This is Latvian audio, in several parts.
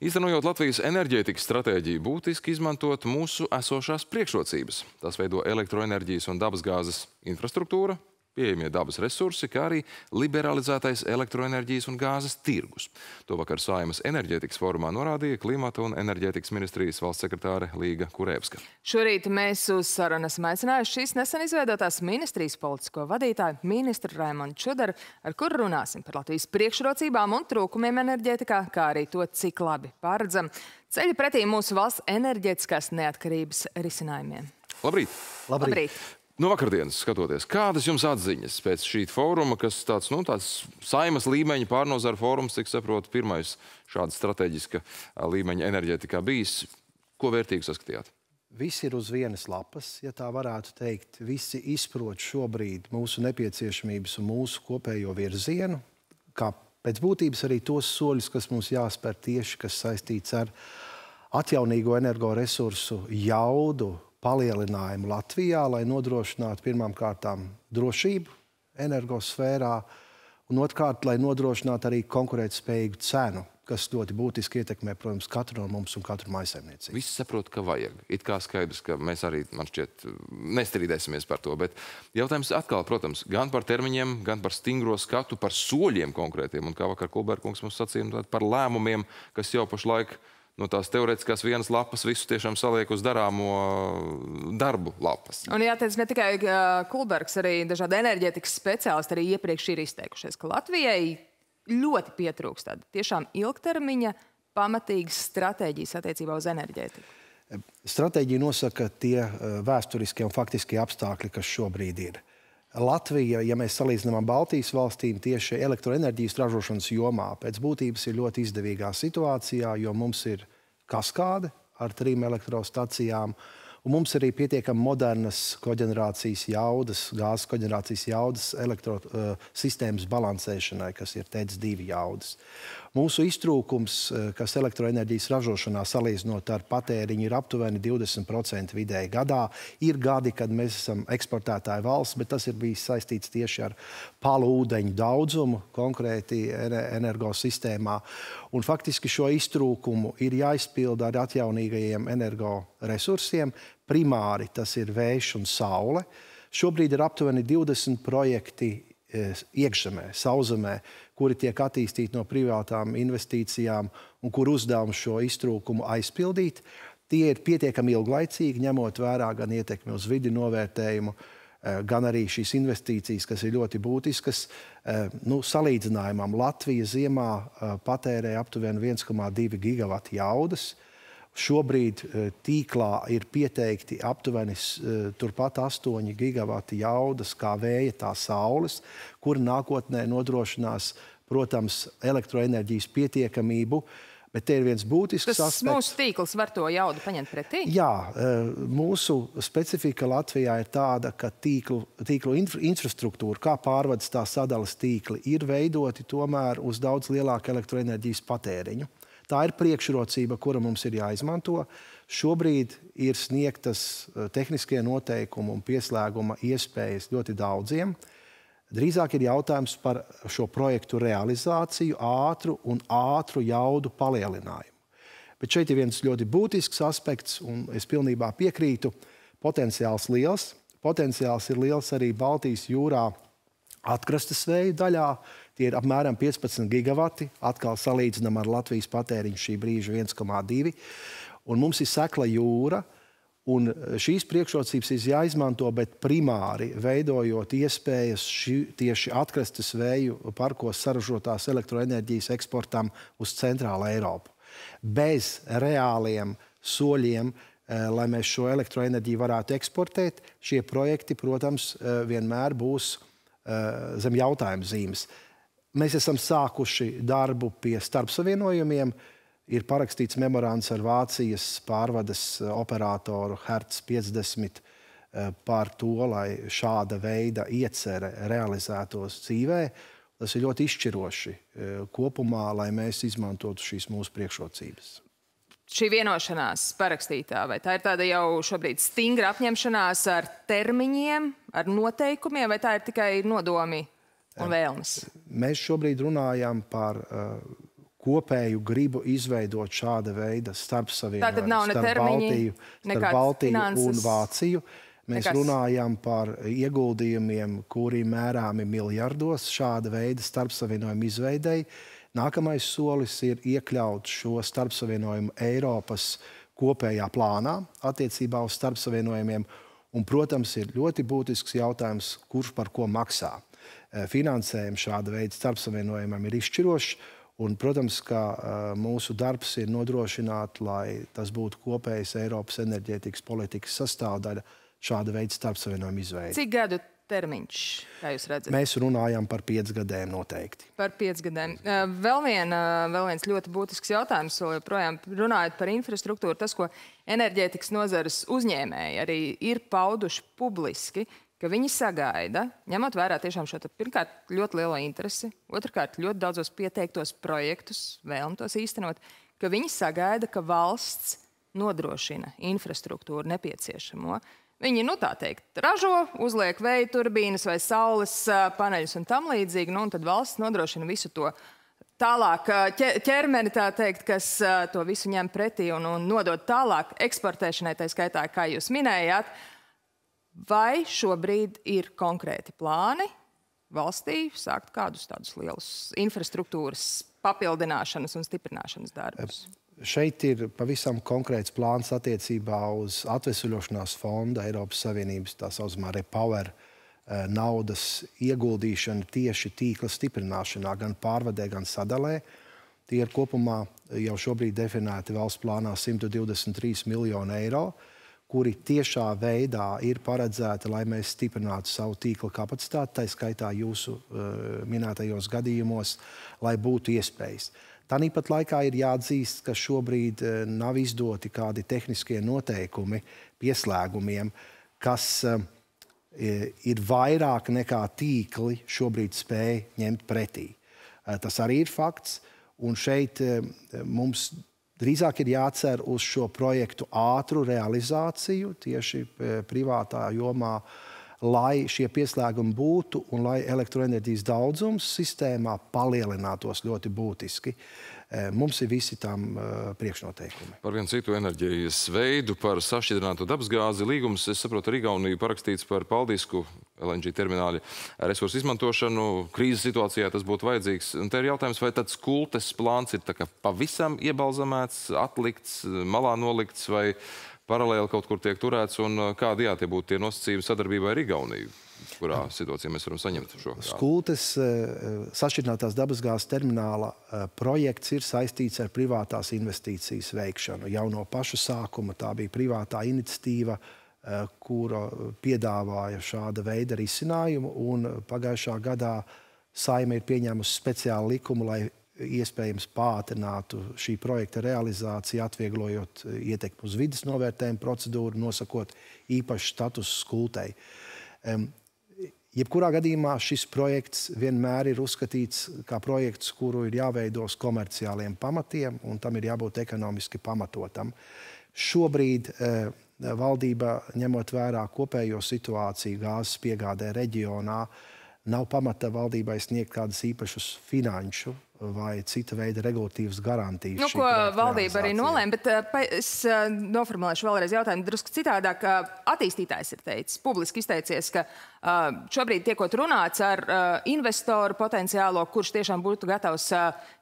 Īstenojot Latvijas enerģētikas stratēģiju, būtiski izmantot mūsu esošās priekšrocības. Tas veido elektroenerģijas un dabasgāzes infrastruktūra, pieejamie dabas resursi, kā arī liberalizētais elektroenerģijas un gāzes tirgus. To vakar Saimas enerģētikas formā norādīja klimata un enerģētikas ministrijas valsts sekretāre Līga Kurēvska. Šorīt mēs uz sarunu esam aicinājuši šīs nesen izveidotās ministrijas politisko vadītāju ministru Raimondu Čudaru, ar kuru runāsim par Latvijas priekšrocībām un trūkumiem enerģētikā, kā arī to, cik labi pārredzam ceļu pretī mūsu valsts enerģētiskās neatkarības risinājumiem. Labrīt! Labrīt! Labrīt. No vakardienas skatoties, kādas jums atziņas pēc šī fóruma, kas tāds, nu, tāds saimas līmeņa pārnozara fórums, cik saprotu, pirmais šāda strateģiska līmeņa enerģētikā bijis. Ko vērtīgu saskatījāt? Visi ir uz vienas lapas, ja tā varētu teikt. Visi izprot šobrīd mūsu nepieciešamības un mūsu kopējo virzienu, kā pēc būtības arī tos soļus, kas mums jāspēr tieši, kas saistīts ar atjaunīgo energoresursu jaudu, palielinājumu Latvijā, lai nodrošinātu pirmām kārtām drošību energosfērā, un otrkārt, lai nodrošinātu arī konkurētspējīgu cenu, kas ļoti būtiski ietekmē, protams, katru no mums un katru maisaimniecību. Visi saprot, ka vajag. It kā skaidrs, ka mēs arī, man šķiet, nestrīdēsimies par to, bet jautājums atkal, protams, gan par termiņiem, gan par stingro skatu, par soļiem konkrētiem, un kā vakar Kulberkungs mums sacīja, nu, par lēmumiem, kas jau pašlaik laik no tās teorētiskās vienas lapas visu tiešām saliek uz darāmo darbu lapas. Un jāteic, ne tikai Kulbergs, arī dažādi enerģētikas speciālisti arī iepriekš ir izteikušies, ka Latvijai ļoti pietrūkst tāda tiešām ilgtermiņa pamatīgas stratēģijas attiecībā uz enerģētiku. Stratēģija nosaka tie vēsturiskie un faktiskie apstākļi, kas šobrīd ir. Latvija, ja mēs salīdzinām ar Baltijas valstīm, tieši elektroenerģijas ražošanas jomā pēc būtības ir ļoti izdevīgā situācijā, jo mums ir kaskāde ar trim elektrostacijām, un mums arī pietiekami modernas koģenerācijas jaudas, gāzes koģenerācijas jaudas elektrosistēmas uh, balansēšanai, kas ir TEDS divi jaudas. Mūsu iztrūkums, eh, kas elektroenerģijas ražošanā salīdzinot ar patēriņu, ir aptuveni 20% vidēji gadā. Ir gadi, kad mēs esam eksportētāji valsts, bet tas ir bijis saistīts tieši ar palu ūdeņu daudzumu konkrēti energosistēmā. Un faktiski šo iztrūkumu ir jāizpilda ar atjaunīgajiem energoresursiem. Primāri tas ir vējš un saule. Šobrīd ir aptuveni 20 projekti iekšzemē, sauszemē, kuri tiek attīstīti no privātām investīcijām un kur uzdevums šo iztrūkumu aizpildīt. Tie ir pietiekami ilglaicīgi, ņemot vērā gan ietekmi uz vidi novērtējumu, eh, gan arī šīs investīcijas, kas ir ļoti būtiskas. Eh, nu, salīdzinājumam Latvija ziemā eh, patērē aptuveni 1,2 gigavatu jaudas. Šobrīd tīklā ir pieteikti aptuveni turpat 8 gigavati jaudas, kā vēja, tā saules, kur nākotnē nodrošinās protams, elektroenerģijas pietiekamību. Bet te ir viens būtisks Tas aspekts. Mūsu tīkls var to jaudu paņemt pretī? Jā, e, mūsu specifika Latvijā ir tāda, ka tīklu, tīklu infra, infrastruktūra, kā pārvades tā sadalas tīkli, ir veidoti tomēr uz daudz lielāku elektroenerģijas patēriņu. Tā ir priekšrocība, kura mums ir jāizmanto. Šobrīd ir sniegtas e, tehniskie noteikumi un pieslēguma iespējas ļoti daudziem. Drīzāk ir jautājums par šo projektu realizāciju, ātru un ātru jaudu palielinājumu. Bet šeit ir viens ļoti būtisks aspekts, un es pilnībā piekrītu. Potenciāls liels. Potenciāls ir liels arī Baltijas jūrā atkrastes vēja daļā. Tie ir apmēram 15 gigawati. Atkal salīdzinām ar Latvijas patēriņu šī brīža 1,2. Un mums ir sekla jūra, Un šīs priekšrocības ir jāizmanto, bet primāri veidojot iespējas ši, tieši atkrastes vēju parkos saražotās elektroenerģijas eksportam uz centrālu Eiropu. Bez reāliem soļiem, e, lai mēs šo elektroenerģiju varētu eksportēt, šie projekti, protams, e, vienmēr būs zem jautājuma zīmes. Mēs esam sākuši darbu pie starpsavienojumiem, ir parakstīts memorands ar Vācijas pārvades eh, operatoru Hertz 50 eh, par to, lai šāda veida iecere realizētos dzīvē. Tas ir ļoti izšķiroši eh, kopumā, lai mēs izmantotu šīs mūsu priekšrocības. Šī vienošanās parakstītā, vai tā ir tāda jau šobrīd stingra apņemšanās ar termiņiem, ar noteikumiem, vai tā ir tikai nodomi un vēlmes? Mēs šobrīd runājam par uh, kopēju gribu izveidot šāda veida starpsavienojumu starp Baltiju, starp Baltiju finanses. un Vāciju. Mēs Nekas. runājam par ieguldījumiem, kuri mērāmi miljardos šāda veida starpsavienojumu izveidēji. Nākamais solis ir iekļaut šo starpsavienojumu Eiropas kopējā plānā attiecībā uz starpsavienojumiem. Un, protams, ir ļoti būtisks jautājums, kurš par ko maksā. Eh, finansējums šāda veida starpsavienojumam ir izšķirošs. Un, protams, ka uh, mūsu darbs ir nodrošināt, lai tas būtu kopējs Eiropas enerģētikas politikas sastāvdaļa šāda veida starpsavienojuma izveide. Cik gadu termiņš, kā jūs redzat? Mēs runājam par piecgadēm noteikti. Par piecgadēm. Uh, vēl, vien, vēl viens ļoti būtisks jautājums, vēl joprojām runājot par infrastruktūru, tas, ko enerģētikas nozares uzņēmēji arī ir pauduši publiski, ka viņi sagaida, ņemot vērā tiešām šo pirmkārt ļoti lielo interesi, otrkārt ļoti daudzos pieteiktos projektus, vēlmu tos īstenot, ka viņi sagaida, ka valsts nodrošina infrastruktūru nepieciešamo. Viņi, nu tā teikt, ražo, uzliek vēja turbīnas vai saules paneļus un tam līdzīgi, nu un tad valsts nodrošina visu to tālāk ķermeni, tā teikt, kas to visu ņem pretī un, un nodod tālāk eksportēšanai, tā skaitā, kā jūs minējāt. Vai šobrīd ir konkrēti plāni valstī sākt kādus tādus lielus infrastruktūras papildināšanas un stiprināšanas darbus? Šeit ir pavisam konkrēts plāns attiecībā uz atvesuļošanās fonda Eiropas Savienības tā saucamā Repower eh, naudas ieguldīšanu tieši tīkla stiprināšanā, gan pārvadē, gan sadalē. Tie ir kopumā jau šobrīd definēti valsts plānā 123 miljoni eiro kuri tiešā veidā ir paredzēti, lai mēs stiprinātu savu tīkla kapacitāti, tā skaitā jūsu uh, minētajos gadījumos, lai būtu iespējas. Tāpat laikā ir jāatzīst, ka šobrīd uh, nav izdoti kādi tehniskie noteikumi pieslēgumiem, kas uh, ir vairāk nekā tīkli šobrīd spēj ņemt pretī. Tas arī ir fakts, un šeit mums Drīzāk ir jācer uz šo projektu ātru realizāciju tieši e, privātā jomā, lai šie pieslēgumi būtu un lai elektroenerģijas daudzums sistēmā palielinātos ļoti būtiski. Eh, mums ir visi tam eh, priekšnoteikumi. Par vienu citu enerģijas veidu, par sašķidrināto dabasgāzi līgums, es saprotu, ar Igauniju parakstīts par paldisku LNG termināļu resursu izmantošanu. Krīzes situācijā tas būtu vajadzīgs. Un te ir jautājums, vai tāds kultes plāns ir pavisam iebalzamēts, atlikts, malā nolikts vai paralēli kaut kur tiek turēts un eh, kādi jā, tie būtu tie nosacījumi sadarbībai ar Igauniju? kurā situācijā mēs varam saņemt šo gāzi? Skultes eh, sašķirinātās dabasgāzes termināla projekts ir saistīts ar privātās investīcijas veikšanu. Jau no paša sākuma tā bija privātā iniciatīva, kura piedāvāja šāda veida risinājumu, un pagājušā gadā saima ir pieņēmusi speciālu likumu, lai iespējams pātrinātu šī projekta realizāciju, atvieglojot ietekmi uz vidas novērtējumu procedūru, nosakot īpašu statusu skultei. Jebkurā gadījumā šis projekts vienmēr ir uzskatīts kā projekts, kuru ir jāveido uz komerciāliem pamatiem, un tam ir jābūt ekonomiski pamatotam. Šobrīd eh, valdība, ņemot vērā kopējo situāciju gāzes piegādē reģionā, nav pamata valdībai sniegt kādus īpašus finanšu vai cita veida regulatīvas garantijas. Nu, ko valdība arī nolēma, bet uh, es uh, noformulēšu vēlreiz jautājumu drusku citādāk. Uh, attīstītājs ir teicis, publiski izteicies, ka šobrīd tiekot runāts ar investoru potenciālo, kurš tiešām būtu gatavs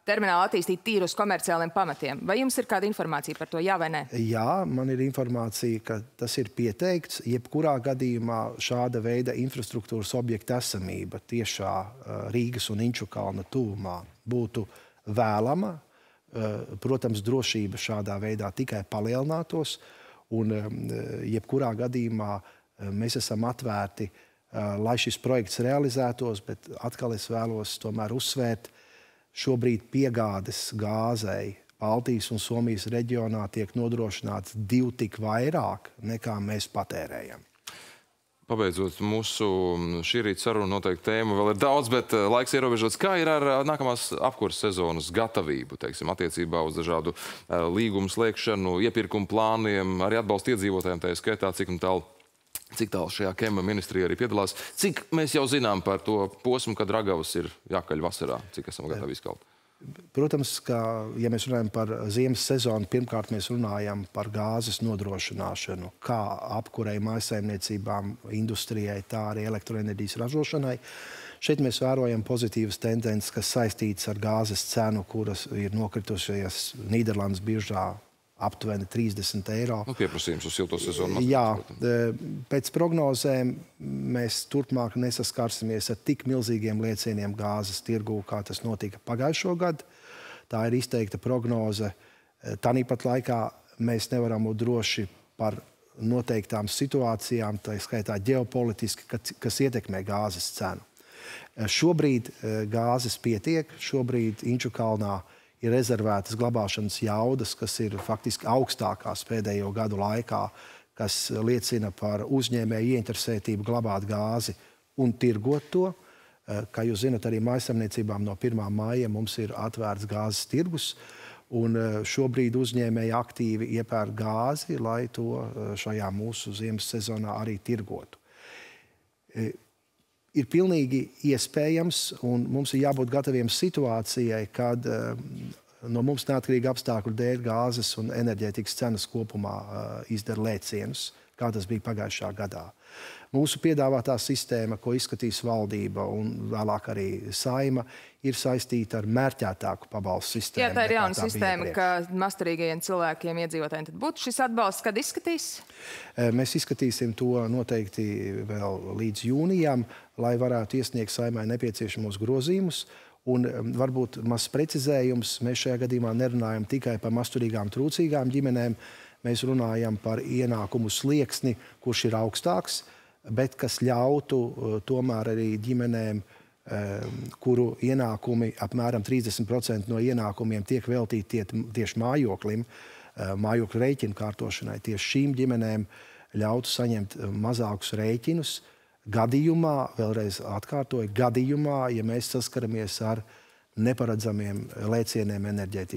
terminālu attīstīt tīru uz komerciāliem pamatiem. Vai jums ir kāda informācija par to, jā vai nē? Jā, man ir informācija, ka tas ir pieteikts. Jebkurā gadījumā šāda veida infrastruktūras objekta esamība tiešā uh, Rīgas un Inču kalna tuvumā būtu vēlama. Eh, protams, drošība šādā veidā tikai palielinātos, un eh, jebkurā gadījumā eh, mēs esam atvērti, lai šis projekts realizētos, bet atkal es vēlos tomēr uzsvērt, šobrīd piegādes gāzei Baltijas un Somijas reģionā tiek nodrošināts divi tik vairāk, nekā mēs patērējam. Pabeidzot mūsu šī rīta sarunu, noteikti tēma vēl ir daudz, bet eh, laiks ierobežots. Kā ir ar eh, nākamās apkurses sezonas gatavību, teiksim, attiecībā uz dažādu uh, līgumu slēgšanu, iepirkumu plāniem, arī atbalstu iedzīvotājiem, tā skaitā, cik un tālu? Cik tālu šajā kema ministrija arī piedalās? Cik mēs jau zinām par to posmu, kad ragavas ir jākaļ vasarā? Cik esam gatavi izkalt? Protams, ka, ja mēs runājam par ziemas sezonu, pirmkārt mēs runājam par gāzes nodrošināšanu, kā apkurei maisaimniecībām, industrijai, tā arī elektroenerģijas ražošanai. Šeit mēs vērojam pozitīvas tendences, kas saistītas ar gāzes cenu, kuras ir nokritušies Nīderlandes biržā aptuveni 30 eiro. Nu, pieprasījums uz silto sezonu. Jā, e, pēc prognozēm mēs turpmāk nesaskarsimies ar tik milzīgiem liecieniem gāzes tirgū, kā tas notika pagājušo gadu. Tā ir izteikta prognoze. E, Tāpat laikā mēs nevaram būt droši par noteiktām situācijām, tā skaitā ģeopolitiski, kas ietekmē gāzes cenu. E, šobrīd gāzes pietiek, šobrīd Inču kalnā ir rezervētas glabāšanas jaudas, kas ir faktiski augstākās pēdējo gadu laikā, kas liecina par uzņēmēju ieinteresētību glabāt gāzi un tirgot to. Eh, kā jūs zinat, arī maisaimniecībām no 1. māja mums ir atvērts gāzes tirgus. Un eh, šobrīd uzņēmēji aktīvi iepērk gāzi, lai to eh, šajā mūsu ziemas sezonā arī tirgotu ir pilnīgi iespējams, un mums ir jābūt gataviem situācijai, kad uh, no mums neatkarīga apstākļu dēļ gāzes un enerģētikas cenas kopumā uh, izdara lēcienus, kā tas bija pagājušā gadā. Mūsu piedāvātā sistēma, ko izskatīs valdība un vēlāk arī saima, ir saistīta ar mērķētāku pabalstu sistēmu. Jā, tā ir jauna sistēma, ka masturīgajiem cilvēkiem, iedzīvotājiem, tad būtu šis atbalsts, kad izskatīs? Mēs izskatīsim to noteikti vēl līdz jūnijam, lai varētu iesniegt saimai nepieciešamos grozījumus. Un varbūt mazs precizējums, mēs šajā gadījumā nerunājam tikai par masturīgām trūcīgām ģimenēm, mēs runājam par ienākumu slieksni, kurš ir augstāks, bet kas ļautu tomēr arī ģimenēm uh, kuru ienākumi apmēram 30% no ienākumiem tiek veltīti tie, tieši mājoklim, mājokļu rēķinu kārtošanai. Tieši šīm ģimenēm ļautu saņemt mazākus rēķinus. Gadījumā, vēlreiz atkārtoju, gadījumā, ja mēs saskaramies ar neparedzamiem lēcieniem enerģētikā.